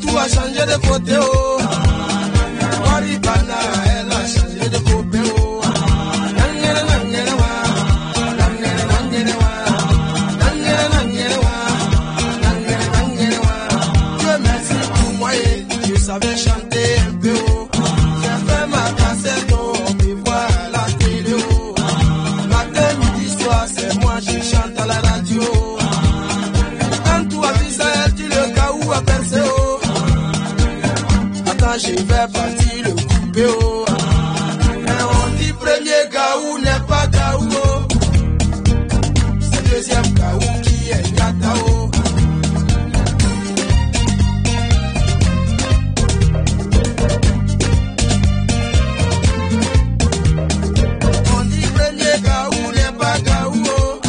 tout a changé de côté, oh. Maribana, elle a changé de côté, oh. Merci pour moi et tu savais chanter un peu. Oh. J'ai fait ma cassette, oh. Me voit la télé. Oh. Matin, midi, c'est moi, je chante à la radio. Quand tout a visé, tu le cas où je vais partir le coupé Oh. Mais on dit premier Gaou n'est pas Gaou. Oh. C'est deuxième Gaou qui est Gatao. Oh. On dit premier Gaou n'est pas Gaou. Oh.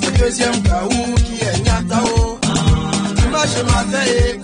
C'est deuxième Gaou qui est Gatao. Je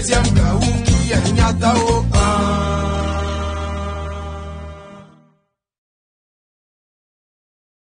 Ezeziam ga wunki ya nyata o.